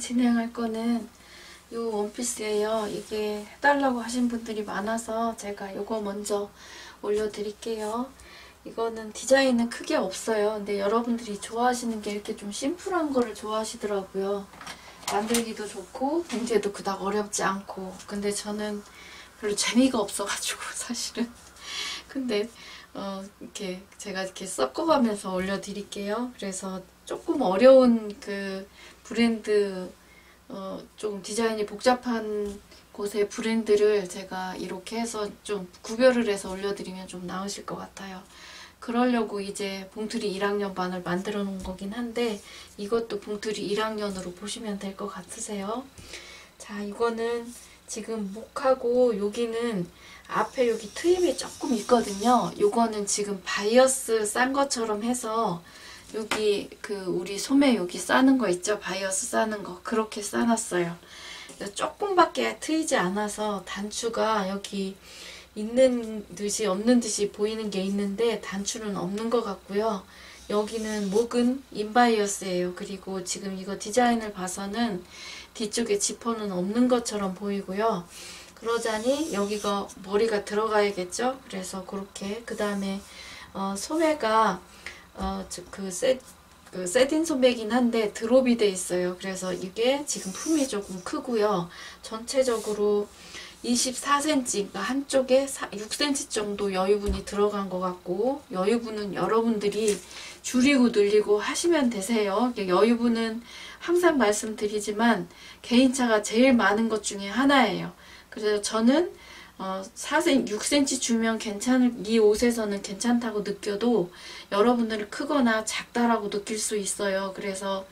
진행할 거는 이 원피스예요. 이게 해달라고 하신 분들이 많아서 제가 이거 먼저 올려드릴게요. 이거는 디자인은 크게 없어요. 근데 여러분들이 좋아하시는 게 이렇게 좀 심플한 거를 좋아하시더라고요. 만들기도 좋고 봉제도 그닥 어렵지 않고. 근데 저는 별로 재미가 없어가지고 사실은. 근데 어, 이렇게 제가 이렇게 섞어가면서 올려드릴게요. 그래서 조금 어려운 그 브랜드, 어, 좀 디자인이 복잡한 곳의 브랜드를 제가 이렇게 해서 좀 구별을 해서 올려드리면 좀 나으실 것 같아요. 그러려고 이제 봉투리 1학년 반을 만들어 놓은 거긴 한데 이것도 봉투리 1학년으로 보시면 될 것 같으세요. 자, 이거는 지금 목하고 여기는 앞에 여기 트임이 조금 있거든요. 요거는 지금 바이어스 싼 것처럼 해서 여기 그 우리 소매 여기 싸는 거 있죠? 바이어스 싸는 거 그렇게 싸놨어요. 조금밖에 트이지 않아서 단추가 여기 있는 듯이 없는 듯이 보이는 게 있는데 단추는 없는 것 같고요. 여기는 목은 인바이어스예요. 그리고 지금 이거 디자인을 봐서는 뒤쪽에 지퍼는 없는 것처럼 보이고요. 그러자니 여기가 머리가 들어가야겠죠. 그래서 그렇게 그 다음에 어, 소매가 어, 그, 세, 그 세딘 소매긴 한데 드롭이 돼 있어요. 그래서 이게 지금 품이 조금 크고요. 전체적으로 24cm, 그러니까 한쪽에 6cm 정도 여유분이 들어간 것 같고 여유분은 여러분들이 줄이고 늘리고 하시면 되세요. 여유분은 항상 말씀드리지만 개인차가 제일 많은 것 중에 하나예요. 그래서 저는 어, 4cm, 6cm 주면 괜찮을, 이 옷에서는 괜찮다고 느껴도 여러분들은 크거나 작다라고 느낄 수 있어요. 그래서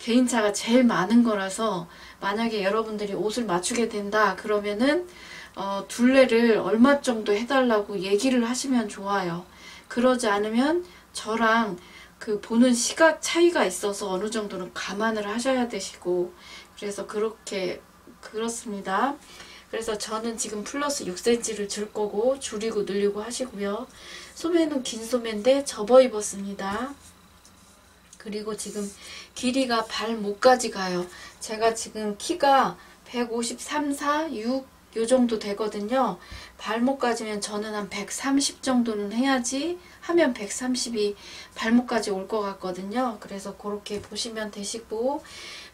개인차가 제일 많은 거라서 만약에 여러분들이 옷을 맞추게 된다 그러면은 어, 둘레를 얼마 정도 해달라고 얘기를 하시면 좋아요. 그러지 않으면 저랑 그 보는 시각 차이가 있어서 어느 정도는 감안을 하셔야 되시고 그래서 그렇게 그렇습니다. 그래서 저는 지금 플러스 6cm를 줄 거고 줄이고 늘리고 하시고요. 소매는 긴 소매인데 접어 입었습니다. 그리고 지금 길이가 발목까지 가요. 제가 지금 키가 153, 4, 6, 요 정도 되거든요. 발목까지면 저는 한 130 정도는 해야지 하면 130이 발목까지 올 것 같거든요. 그래서 그렇게 보시면 되시고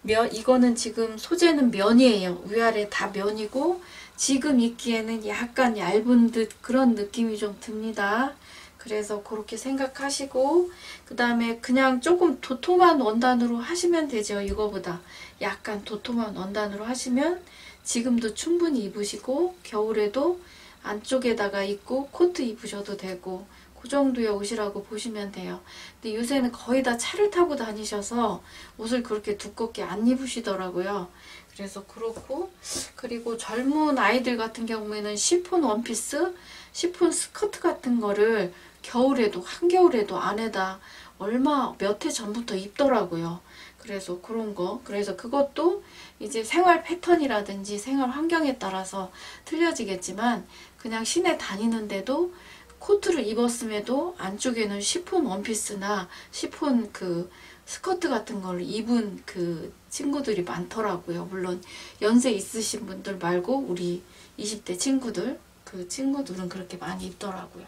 면 이거는 지금 소재는 면이에요. 위아래 다 면이고 지금 입기에는 약간 얇은 듯 그런 느낌이 좀 듭니다. 그래서 그렇게 생각하시고 그 다음에 그냥 조금 도톰한 원단으로 하시면 되죠. 이거보다 약간 도톰한 원단으로 하시면 지금도 충분히 입으시고 겨울에도 안쪽에다가 입고 코트 입으셔도 되고 그 정도의 옷이라고 보시면 돼요. 근데 요새는 거의 다 차를 타고 다니셔서 옷을 그렇게 두껍게 안 입으시더라고요. 그래서 그렇고 그리고 젊은 아이들 같은 경우에는 시폰 원피스, 시폰 스커트 같은 거를 겨울에도 한겨울에도 안에다 얼마 몇 해 전부터 입더라고요. 그래서 그런 거 그래서 그것도 이제 생활 패턴이라든지 생활 환경에 따라서 틀려지겠지만 그냥 시내 다니는데도 코트를 입었음에도 안쪽에는 시폰 원피스나 시폰 그 스커트 같은 걸 입은 그 친구들이 많더라고요. 물론 연세 있으신 분들 말고 우리 20대 친구들 그 친구들은 그렇게 많이 입더라고요.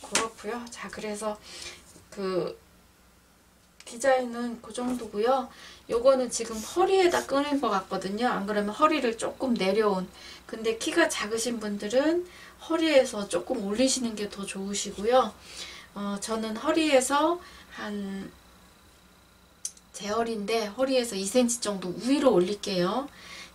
그렇고요. 자 그래서 그 디자인은 그 정도고요. 요거는 지금 허리에다 끊을 것 같거든요. 안 그러면 허리를 조금 내려온 근데 키가 작으신 분들은 허리에서 조금 올리시는 게 더 좋으시고요. 어, 저는 허리에서 한제 허리인데 허리에서 2cm 정도 위로 올릴게요.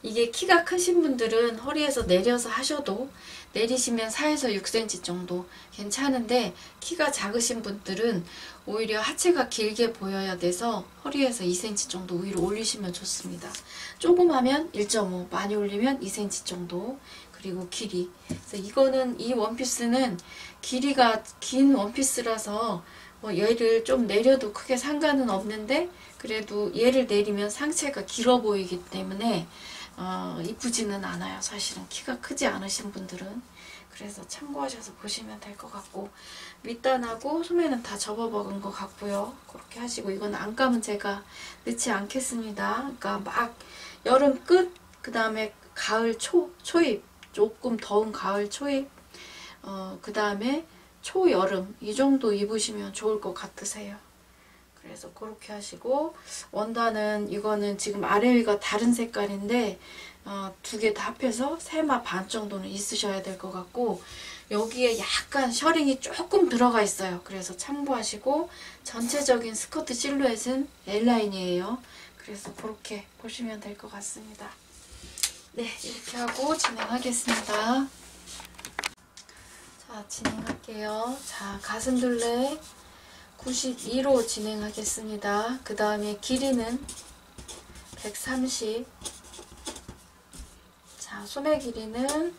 이게 키가 크신 분들은 허리에서 내려서 하셔도 내리시면 4에서 6cm 정도 괜찮은데 키가 작으신 분들은 오히려 하체가 길게 보여야 돼서 허리에서 2cm 정도 위로 올리시면 좋습니다. 조금 하면 1.5, 많이 올리면 2cm 정도 그리고 길이 그래서 이거는 이 원피스는 길이가 긴 원피스라서 뭐 얘를 좀 내려도 크게 상관은 없는데 그래도 얘를 내리면 상체가 길어 보이기 때문에 어, 이쁘지는 않아요. 사실은 키가 크지 않으신 분들은 그래서 참고하셔서 보시면 될 것 같고 밑단하고 소매는 다 접어먹은 것 같고요. 그렇게 하시고 이건 안감은 제가 넣지 않겠습니다. 그러니까 막 여름 끝, 그 다음에 가을 초, 초입, 조금 더운 가을 초입, 어, 그 다음에 초여름 이 정도 입으시면 좋을 것 같으세요. 그래서 그렇게 하시고 원단은 이거는 지금 아래 위가 다른 색깔인데 어, 두 개 다 합해서 세마 반 정도는 있으셔야 될 것 같고 여기에 약간 셔링이 조금 들어가 있어요. 그래서 참고하시고 전체적인 스커트 실루엣은 L라인이에요. 그래서 그렇게 보시면 될 것 같습니다. 네, 이렇게 하고 진행하겠습니다. 자, 진행할게요. 자, 가슴둘레 92로 진행하겠습니다. 그 다음에 길이는 130 자, 소매 길이는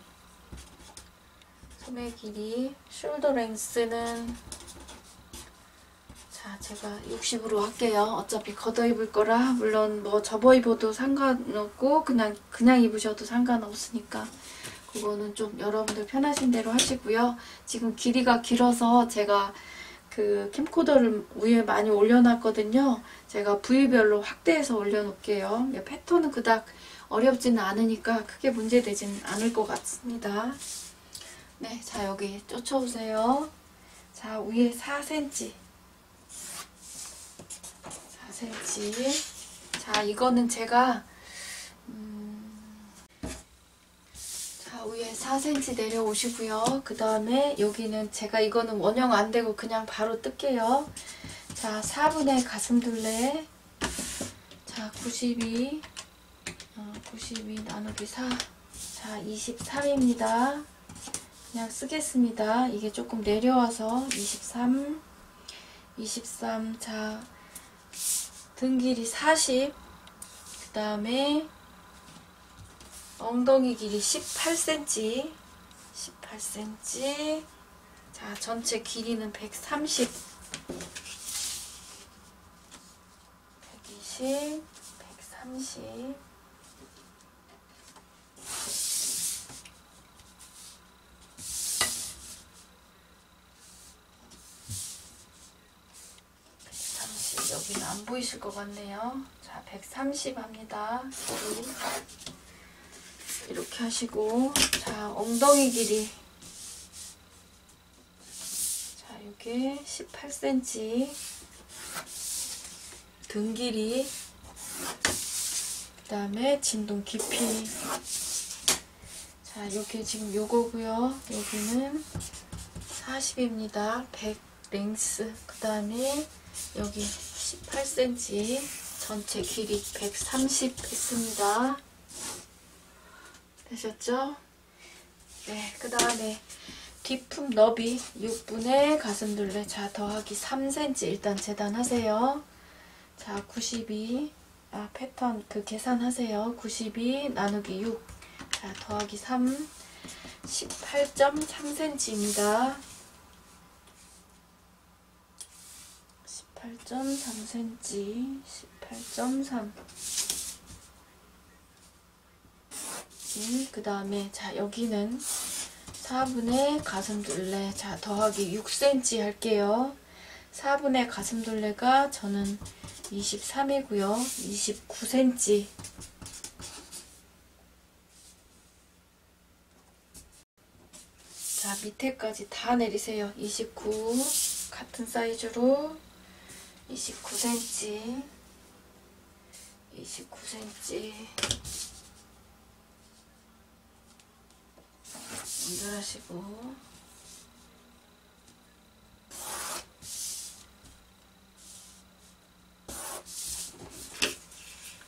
소매 길이 숄더 랭스는 자, 제가 60으로 할게요. 어차피 걷어 입을 거라 물론 뭐 접어 입어도 상관없고 그냥 그냥 입으셔도 상관없으니까 그거는 좀 여러분들 편하신 대로 하시고요. 지금 길이가 길어서 제가 그 캠코더를 위에 많이 올려놨거든요. 제가 부위별로 확대해서 올려놓을게요. 패턴은 그닥 어렵지는 않으니까 크게 문제되진 않을 것 같습니다. 네, 자 여기 쫓아오세요. 자 위에 4cm 4cm 자 이거는 제가 음, 자 위에 4cm 내려오시고요. 그 다음에 여기는 제가 이거는 원형 안 되고 그냥 바로 뜰게요. 자 4분의 가슴둘레 자 92, 어, 92 나누기 4, 자 23입니다. 그냥 쓰겠습니다. 이게 조금 내려와서 23, 23, 자, 등 길이 40, 그 다음에 엉덩이 길이 18cm, 18cm, 자, 전체 길이는 130, 120, 130, 여기는 안 보이실 것 같네요. 자, 130 합니다. 이렇게 하시고 자, 엉덩이 길이 자, 이게 18cm 등 길이 그 다음에 진동 깊이 자, 이렇게 지금 요거고요. 여기는 40입니다. 100 랭스 그 다음에 여기 18cm 전체 길이 130 했습니다. 되셨죠? 네, 그 다음에 뒷품 너비 6분의 가슴둘레 자 더하기 3cm 일단 재단하세요. 자 92, 아 패턴 그 계산하세요. 92 나누기 6, 자 더하기 3, 18.3cm입니다. 18.3cm, 18.3. 그 다음에 자 여기는 4분의 가슴둘레 자 더하기 6cm 할게요. 4분의 가슴둘레가 저는 23이고요. 29cm 자 밑에까지 다 내리세요. 29 같은 사이즈로 29cm 29cm 연결하시고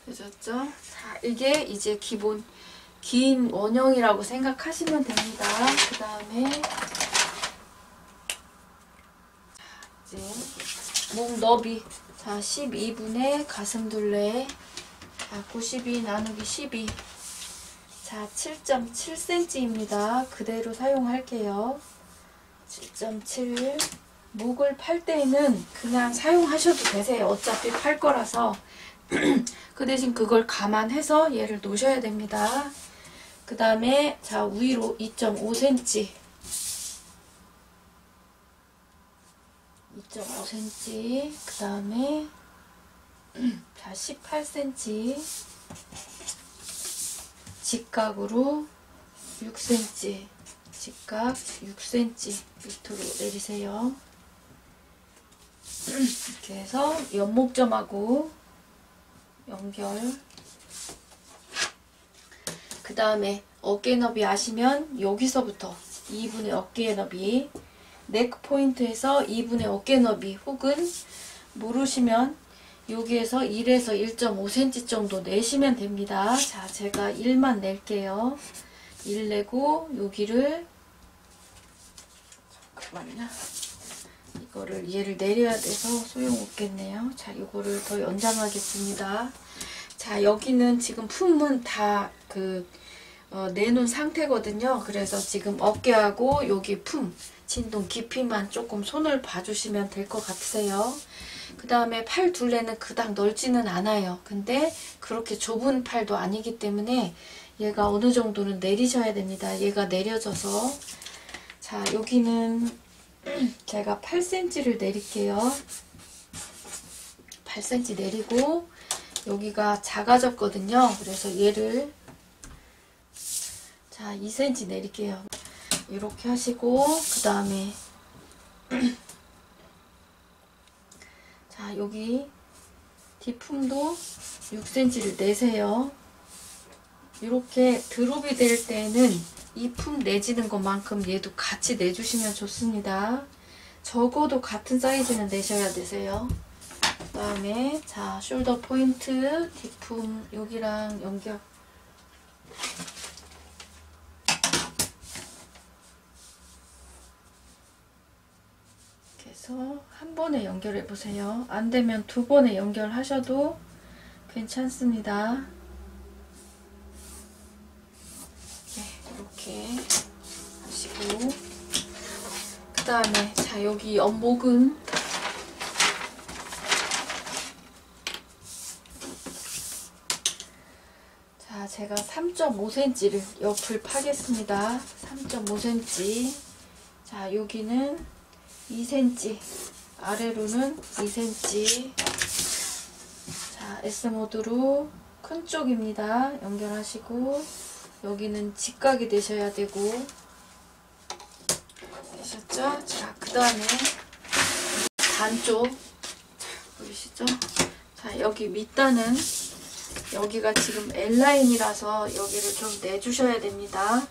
되셨죠? 자 이게 이제 기본 긴 원형이라고 생각하시면 됩니다. 그 다음에 이제 목 너비. 자 12분의 가슴둘레. 자 92 나누기 12 자 7.7cm입니다. 그대로 사용할게요. 7.7 목을 팔 때는 그냥 사용하셔도 되세요. 어차피 팔 거라서. 그 대신 그걸 감안해서 얘를 놓으셔야 됩니다. 그 다음에 자 위로 2.5cm 2.5cm 그 다음에 자 18cm 직각으로 6cm 직각 6cm 밑으로 내리세요. 이렇게 해서 연목점하고 연결. 그 다음에 어깨 너비 아시면 여기서부터 2분의 어깨 너비 네크 포인트에서 2분의 어깨 너비 혹은 모르시면 여기에서 1에서 1.5cm 정도 내시면 됩니다. 자, 제가 1만 낼게요. 1 내고 여기를 잠깐만요. 이거를 얘를 내려야 돼서 소용없겠네요. 자, 이거를 더 연장하겠습니다. 자, 여기는 지금 품은 다그 어, 내놓은 상태거든요. 그래서 지금 어깨하고 여기 품, 진동 깊이만 조금 손을 봐주시면 될 것 같으세요. 그 다음에 팔 둘레는 그닥 넓지는 않아요. 근데 그렇게 좁은 팔도 아니기 때문에 얘가 어느 정도는 내리셔야 됩니다. 얘가 내려져서 자 여기는 제가 8cm를 내릴게요. 8cm 내리고 여기가 작아졌거든요. 그래서 얘를 자 2cm 내릴게요. 이렇게 하시고 그 다음에 자 여기 뒷품도 6cm를 내세요. 이렇게 드롭이 될 때는 이 품 내지는 것만큼 얘도 같이 내주시면 좋습니다. 적어도 같은 사이즈는 내셔야 되세요. 그 다음에 자 숄더 포인트 뒷품 여기랑 연결 이렇게 해서 한 번에 연결해 보세요. 안 되면 두 번에 연결하셔도 괜찮습니다. 네, 이렇게 하시고 그 다음에 자 여기 연목은 자 제가 3.5cm를 옆을 파겠습니다. 3.5cm 자 여기는 2cm 아래로는 2cm 자 S모드로 큰 쪽입니다. 연결하시고 여기는 직각이 되셔야 되고 되셨죠? 자, 그 다음에 반쪽 보이시죠? 자, 여기 밑단은 여기가 지금 L라인이라서 여기를 좀 내주셔야 됩니다.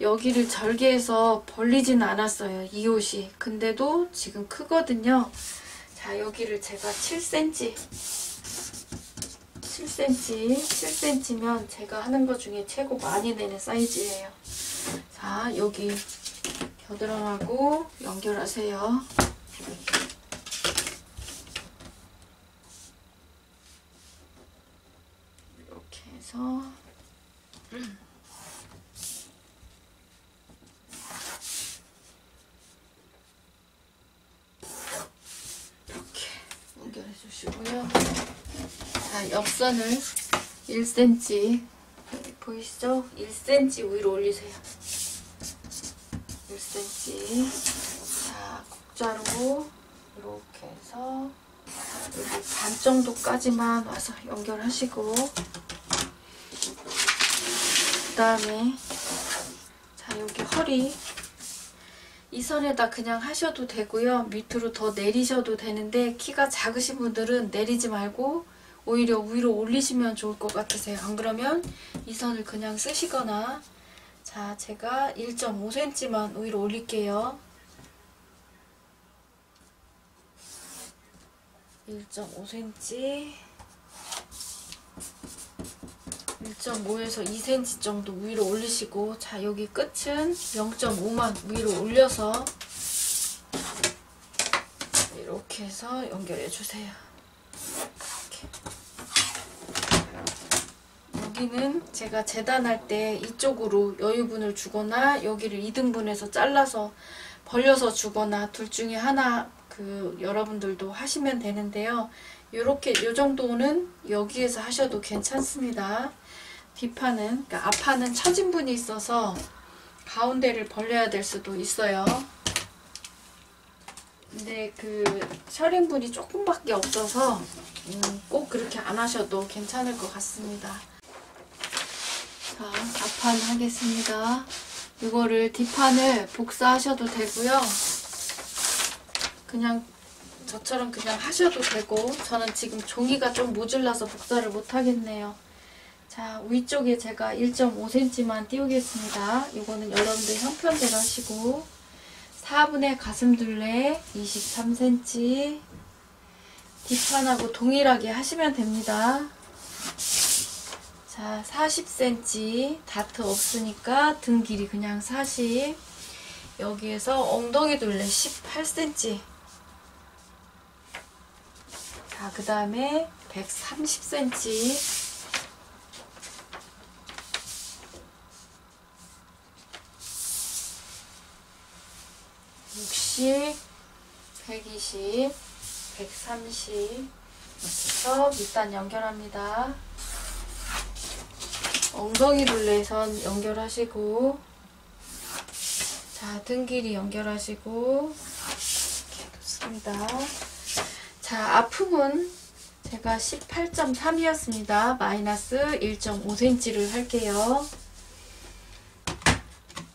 여기를 절개해서 벌리진 않았어요. 이 옷이. 근데도 지금 크거든요. 자, 여기를 제가 7cm 7cm, 7cm면 제가 하는 것 중에 최고 많이 내는 사이즈예요. 자, 여기 겨드랑하고 연결하세요. 이렇게 해서 이렇게 연결해 주시고요. 자, 옆선을 1cm 여기 보이시죠? 1cm 위로 올리세요. 1cm 자, 곡자로 이렇게 해서 여기 반 정도까지만 와서 연결하시고 그 다음에 자 여기 허리 이 선에다 그냥 하셔도 되고요. 밑으로 더 내리셔도 되는데 키가 작으신 분들은 내리지 말고 오히려 위로 올리시면 좋을 것 같으세요. 안 그러면 이 선을 그냥 쓰시거나 자 제가 1.5cm만 위로 올릴게요. 1.5cm 1.5에서 2cm 정도 위로 올리시고 자 여기 끝은 0.5만 위로 올려서 이렇게 해서 연결해 주세요. 이렇게. 여기는 제가 재단할 때 이쪽으로 여유분을 주거나 여기를 2등분해서 잘라서 벌려서 주거나 둘 중에 하나 그 여러분들도 하시면 되는데요. 이렇게 요 정도는 여기에서 하셔도 괜찮습니다. 뒷판은 그러니까 앞판은 처진 분이 있어서 가운데를 벌려야 될 수도 있어요. 근데 그 셔링분이 조금밖에 없어서 음, 꼭 그렇게 안 하셔도 괜찮을 것 같습니다. 자, 앞판 하겠습니다. 이거를 뒷판을 복사하셔도 되고요. 그냥 저처럼 그냥 하셔도 되고 저는 지금 종이가 좀 모질라서 복사를 못 하겠네요. 자, 위쪽에 제가 1.5cm만 띄우겠습니다. 이거는 여러분들 형편대로 하시고 4분의 가슴둘레 23cm 뒷판하고 동일하게 하시면 됩니다. 자, 40cm 다트 없으니까 등 길이 그냥 40 여기에서 엉덩이 둘레 18cm 자, 그 다음에 130cm 60, 120, 130 그래서 밑단 연결합니다. 엉덩이 둘레선 연결하시고 자, 등 길이 연결하시고 이렇게 놓습니다. 자, 아픔은 제가 18.3이었습니다. 마이너스 1.5cm를 할게요.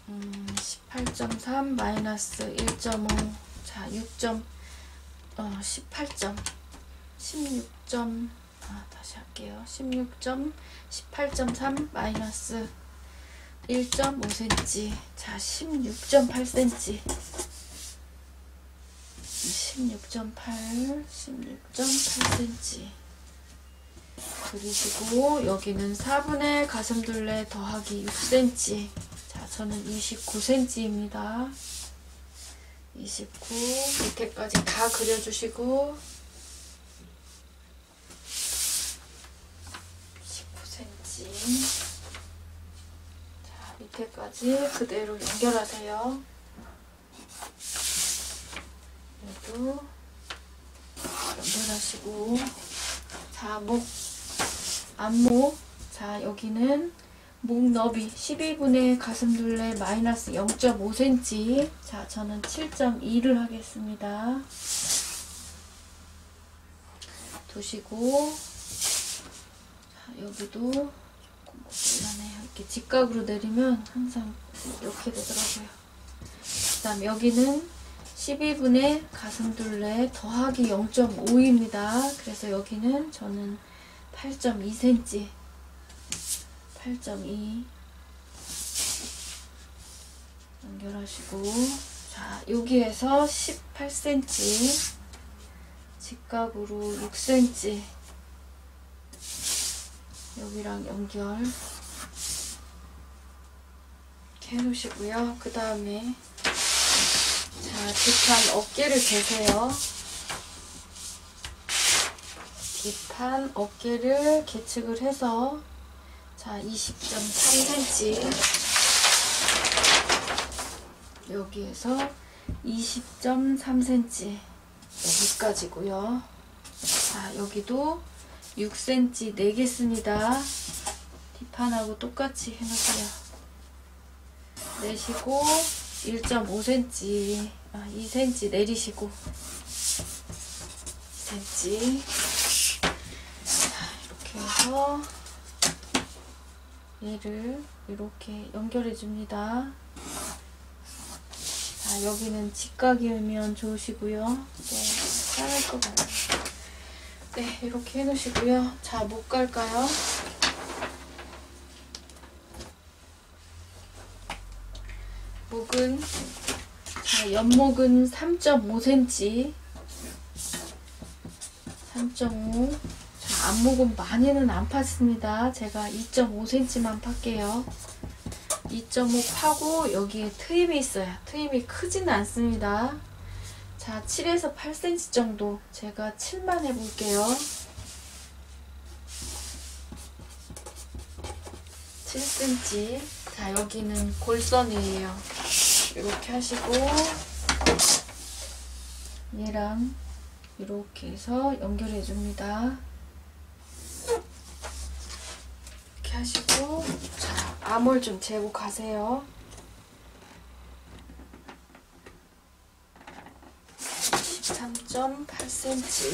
음, 18.3 마이너스 1.5 자, 6점 어, 18점 16점 아, 다시 할게요. 16점 18.3 마이너스 1.5cm 자, 16.8cm 16.8 16.8cm 그리시고 여기는 4분의 가슴둘레 더하기 6cm 자 저는 29cm입니다. 29 밑에까지 다 그려주시고 자 밑에까지 그대로 연결하세요. 얘도 연결하시고. 자 목 안목. 자 여기는 목 너비 12분의 가슴 둘레 마이너스 0.5cm 자 저는 7.2를 하겠습니다. 두시고. 자 여기도 모자라네요 이렇게 직각으로 내리면 항상 이렇게 되더라고요. 그 다음 여기는 12분의 가슴둘레 더하기 0.5입니다. 그래서 여기는 저는 8.2cm 8.2 연결하시고 자 여기에서 18cm 직각으로 6cm 여기랑 연결. 이렇게 해놓으시고요. 그 다음에 자 뒷판 어깨를 재세요. 뒷판 어깨를 계측을 해서 자, 20.3cm 여기에서 20.3cm 여기까지고요. 자, 여기도 6cm 내겠습니다. 뒷판하고 똑같이 해놓으세요. 내시고 1.5cm 아, 2cm 내리시고 2cm 자, 이렇게 해서 얘를 이렇게 연결해 줍니다. 자, 여기는 직각이면 좋으시고요. 네, 따를 것 같아요. 네, 이렇게 해놓으시고요. 자, 목 갈까요? 목은, 자, 옆목은 3.5cm. 3.5. 자, 앞목은 많이는 안 팠습니다. 제가 2.5cm만 팔게요. 2.5 파고 여기에 트임이 있어요. 트임이 크지는 않습니다. 자, 7에서 8cm 정도 제가 7만 해볼게요. 7cm. 자, 여기는 골선이에요. 이렇게 하시고 얘랑 이렇게 해서 연결해 줍니다. 이렇게 하시고 자, 암홀 좀 재고 가세요. 3.8cm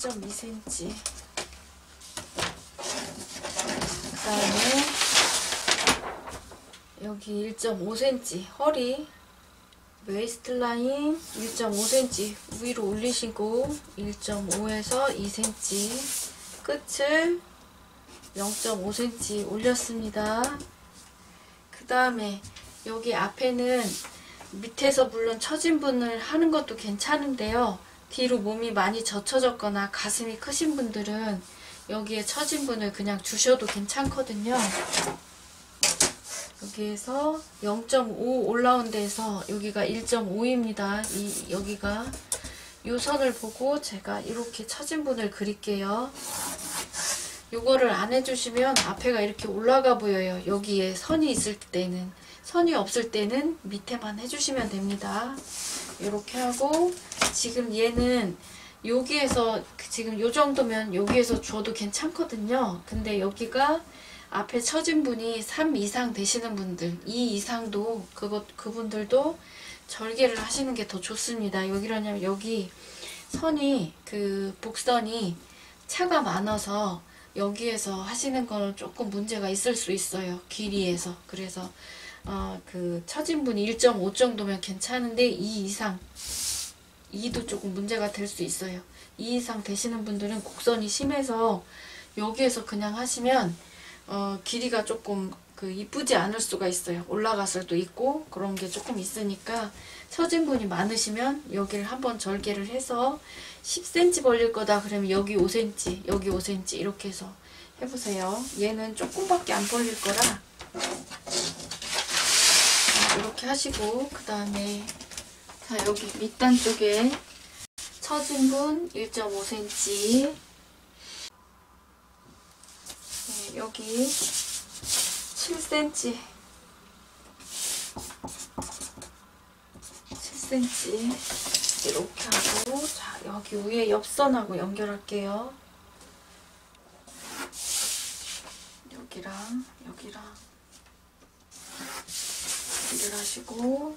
3.2cm 그 다음에 여기 1.5cm 허리 웨이스트 라인 1.5cm 위로 올리시고 1.5에서 2cm 끝을 0.5cm 올렸습니다. 그 다음에 여기 앞에는 밑에서 물론 처짐분을 하는 것도 괜찮은데요. 뒤로 몸이 많이 젖혀졌거나 가슴이 크신 분들은 여기에 처진 분을 그냥 주셔도 괜찮거든요. 여기에서 0.5 올라온 데에서 여기가 1.5입니다. 이 여기가 요 선을 보고 제가 이렇게 처진 분을 그릴게요. 요거를 안 해주시면 앞에가 이렇게 올라가 보여요. 여기에 선이 있을 때는 선이 없을 때는 밑에만 해주시면 됩니다. 이렇게 하고 지금 얘는 여기에서 지금 요 정도면 여기에서 줘도 괜찮거든요. 근데 여기가 앞에 처진 분이 3 이상 되시는 분들, 2 이상도 그것 그분들도 절개를 하시는 게 더 좋습니다. 여기라냐면 여기 선이 그 복선이 차가 많아서 여기에서 하시는 거는 조금 문제가 있을 수 있어요. 길이에서. 그래서 어, 그 처진 분이 1.5 정도면 괜찮은데 2 이상 2도 조금 문제가 될 수 있어요. 2 이상 되시는 분들은 곡선이 심해서 여기에서 그냥 하시면 어, 길이가 조금 그 이쁘지 않을 수가 있어요. 올라갈 도 있고 그런 게 조금 있으니까 처진 분이 많으시면 여기를 한번 절개를 해서 10cm 벌릴 거다. 그러면 여기 5cm 여기 5cm 이렇게 해서 해보세요. 얘는 조금밖에 안 벌릴 거라 자, 이렇게 하시고 그 다음에 자 여기 밑단 쪽에 처진 분 1.5cm 네, 여기 7cm 7cm 이렇게 하고 자 여기 위에 옆선하고 연결할게요. 여기랑 여기랑 연결 하시고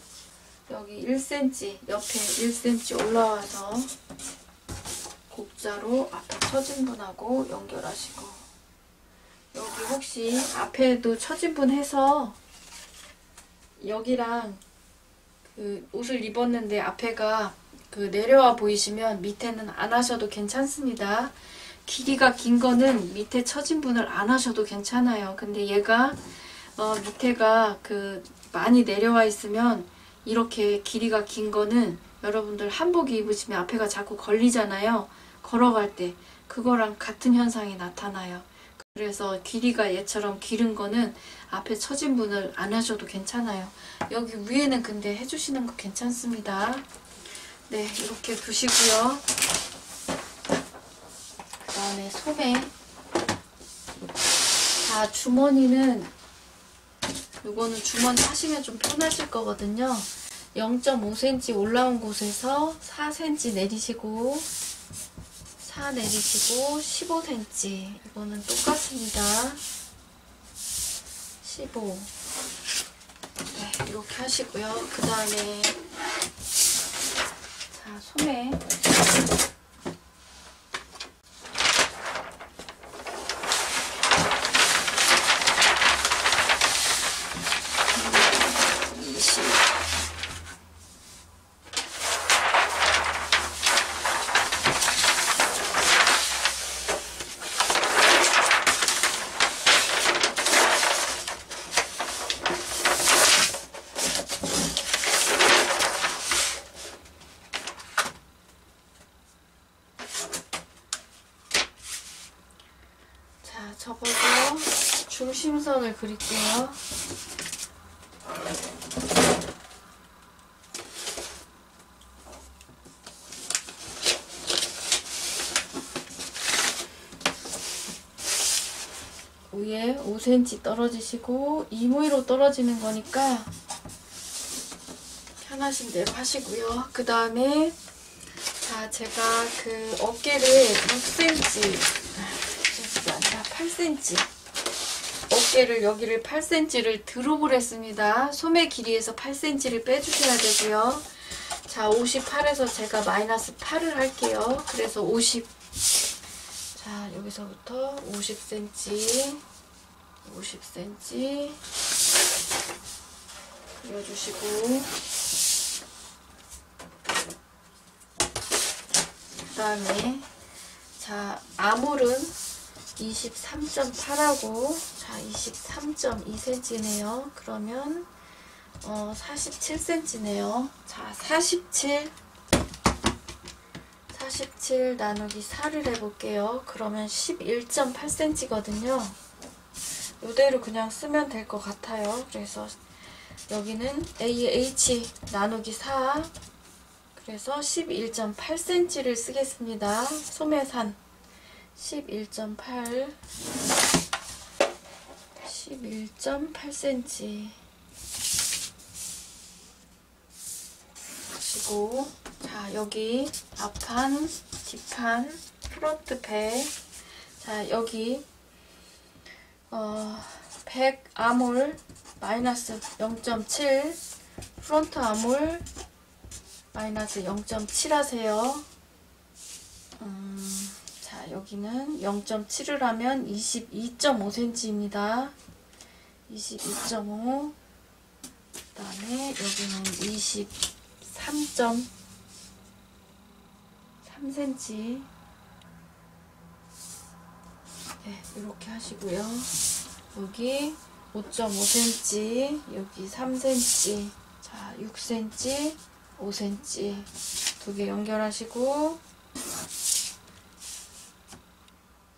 여기 1cm 옆에 1cm 올라와서 곡자로 앞에 처진 분하고 연결하시고 여기 혹시 앞에도 처진 분 해서 여기랑 그 옷을 입었는데 앞에가 그 내려와 보이시면 밑에는 안 하셔도 괜찮습니다. 길이가 긴 거는 밑에 처진 분을 안 하셔도 괜찮아요. 근데 얘가 어 밑에가 그 많이 내려와 있으면 이렇게 길이가 긴 거는 여러분들 한복 입으시면 앞에가 자꾸 걸리잖아요. 걸어갈 때 그거랑 같은 현상이 나타나요. 그래서 길이가 얘처럼 기른 거는 앞에 처진 분을 안 하셔도 괜찮아요. 여기 위에는 근데 해주시는 거 괜찮습니다. 네, 이렇게 두시고요. 그 다음에 소매. 자, 주머니는 이거는 주머니 하시면 좀 편하실 거거든요. 0.5cm 올라온 곳에서 4cm 내리시고 4 내리시고 15cm 이거는 똑같습니다. 15 네, 이렇게 하시고요. 그 다음에 자 소매 접어서 중심선을 그릴게요. 위에 5cm 떨어지시고 이무위로 떨어지는 거니까 편하신 대로 하시고요. 그 다음에 자 제가 그 어깨를 6cm 8cm 두께를 여기를 8cm를 드롭을 했습니다. 소매 길이에서 8cm를 빼주셔야 되고요. 자, 58에서 제가 마이너스 8을 할게요. 그래서 50. 자, 여기서부터 50cm, 50cm 그려주시고, 그 다음에, 자, 아몰은 23.8하고, 자, 23.2cm네요. 그러면, 어, 47cm네요. 자, 47. 47 나누기 4를 해볼게요. 그러면 11.8cm거든요. 이대로 그냥 쓰면 될 것 같아요. 그래서 여기는 AH 나누기 4 그래서 11.8cm를 쓰겠습니다. 소매산 11.8 11.8cm 하시고 자 여기 앞판 뒷판 프론트 배 자 여기 어, 100 아몰 마이너스 0.7 프론트 아몰 마이너스 0.7 하세요. 음, 자 여기는 0.7을 하면 22.5cm입니다 22.5 그 다음에 여기는 23. 3cm 네, 이렇게 하시고요. 여기 5.5cm, 여기 3cm, 자 6cm, 5cm 두 개 연결하시고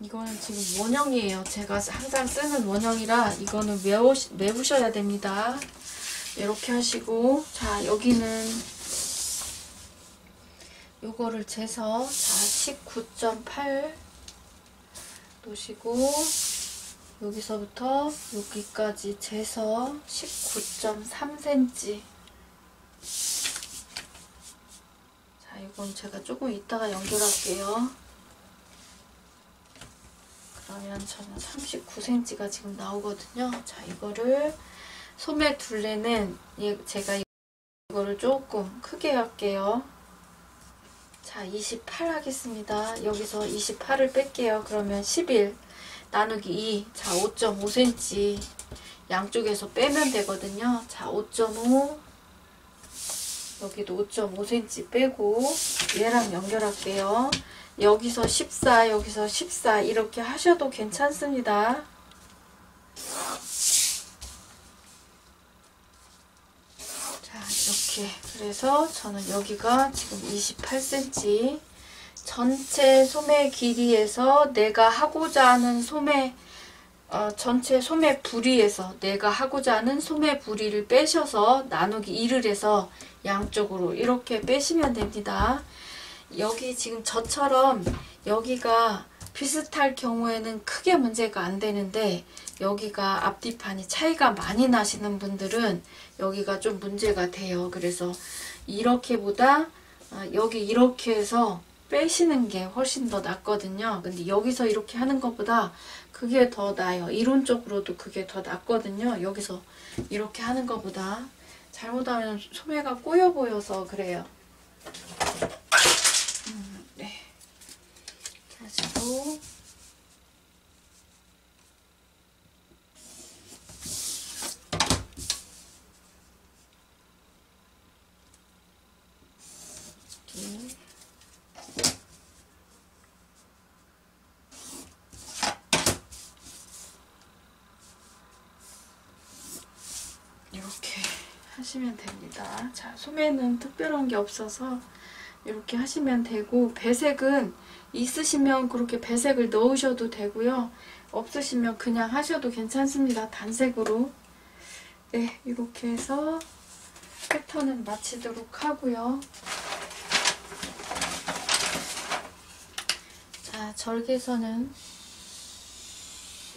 이거는 지금 원형이에요. 제가 항상 쓰는 원형이라 이거는 외우, 외우셔야 됩니다. 이렇게 하시고 자 여기는 요거를 재서 자 19.8 놓으시고 여기서부터 여기까지 재서 19.3cm 자 이건 제가 조금 이따가 연결할게요 그러면 저는 39cm가 지금 나오거든요 자 이거를 소매 둘레는 제가 이거를 조금 크게 할게요 자, 28 하겠습니다. 여기서 28을 뺄게요. 그러면 11 나누기 2. 자, 5.5cm 양쪽에서 빼면 되거든요. 자, 5.5 여기도 5.5cm 빼고 얘랑 연결할게요. 여기서 14, 여기서 14 이렇게 하셔도 괜찮습니다. 이렇게 그래서 저는 여기가 지금 28cm 전체 소매 길이에서 내가 하고자 하는 소매 어, 전체 소매 부리에서 내가 하고자 하는 소매 부리를 빼셔서 나누기 2를 해서 양쪽으로 이렇게 빼시면 됩니다. 여기 지금 저처럼 여기가 비슷할 경우에는 크게 문제가 안 되는데 여기가 앞뒤판이 차이가 많이 나시는 분들은 여기가 좀 문제가 돼요. 그래서 이렇게보다 아, 여기 이렇게 해서 빼시는 게 훨씬 더 낫거든요. 근데 여기서 이렇게 하는 것보다 그게 더 나아요. 이론적으로도 그게 더 낫거든요. 여기서 이렇게 하는 것보다 잘못하면 소매가 꼬여 보여서 그래요. 가지고 이렇게 하시면 됩니다. 자, 소매는 특별한 게 없어서 이렇게 하시면 되고 배색은 있으시면 그렇게 배색을 넣으셔도 되고요. 없으시면 그냥 하셔도 괜찮습니다. 단색으로. 네, 이렇게 해서 패턴은 마치도록 하고요. 자, 절개선은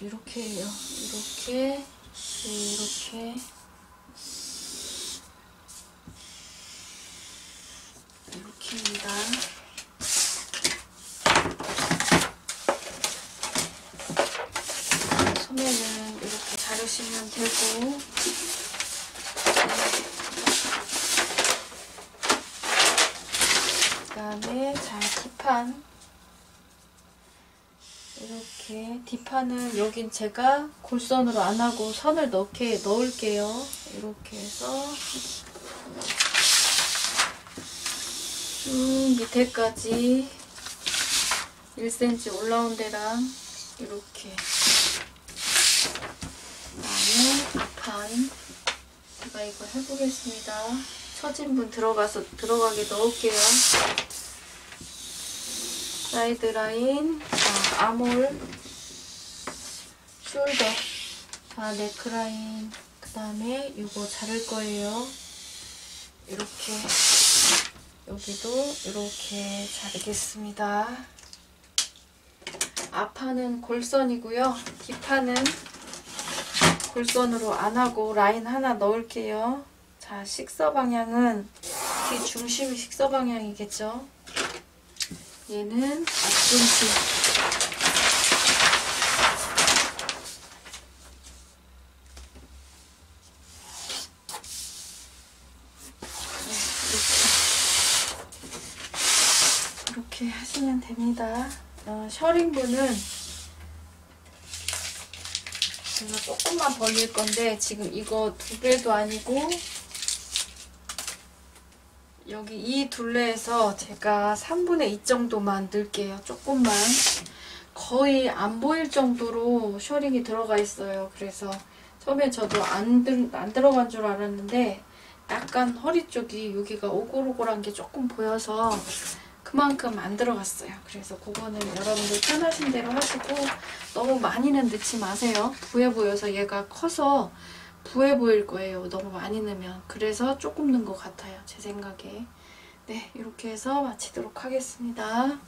이렇게 해요. 이렇게, 이렇게. 이렇게입니다. 소매는 이렇게 잘 뒷판 이렇게 뒷판은 여긴 제가 골선으로 안 하고 선을 넣게 넣을게요. 이렇게 해서 쭉 밑에까지 1cm 올라온 데랑 이렇게 그다음에 앞판 제가 이거 해보겠습니다. 처진 분 들어가서 들어가게 넣을게요. side line, 자, armhole, shoulder, 자, 네크라인, 그 다음에 이거 자를 거예요. 이렇게, 여기도 이렇게 자르겠습니다. 앞판은 골선이고요. 뒷판은 골선으로 안 하고 라인 하나 넣을게요. 자, 식서 방향은 귀 중심이 식서 방향이겠죠. 얘는. 네, 이렇게. 이렇게 하시면 됩니다. 어, 셔링분은 제가 조금만 벌릴 건데 지금 이거 두 개도 아니고 여기 이 둘레에서 제가 3분의 2 정도만 넣을게요. 조금만. 거의 안 보일 정도로 셔링이 들어가 있어요. 그래서 처음에 저도 안, 들, 안 들어간 줄 알았는데 약간 허리 쪽이 여기가 오골오골한 게 조금 보여서 그만큼 안 들어갔어요. 그래서 그거는 여러분들 편하신 대로 하시고 너무 많이는 넣지 마세요. 부해 보여서 얘가 커서 부해 보일 거예요. 너무 많이 넣으면. 그래서 조금 넣은 것 같아요. 제 생각에. 네, 이렇게 해서 마치도록 하겠습니다.